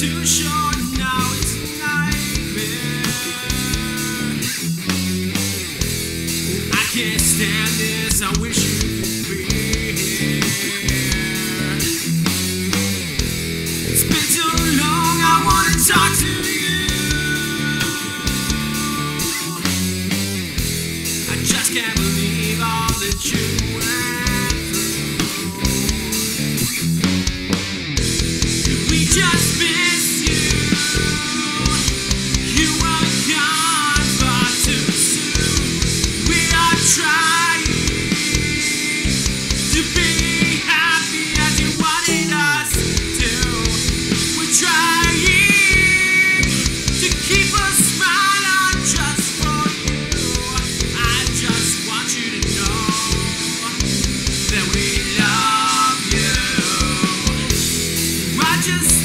too short. just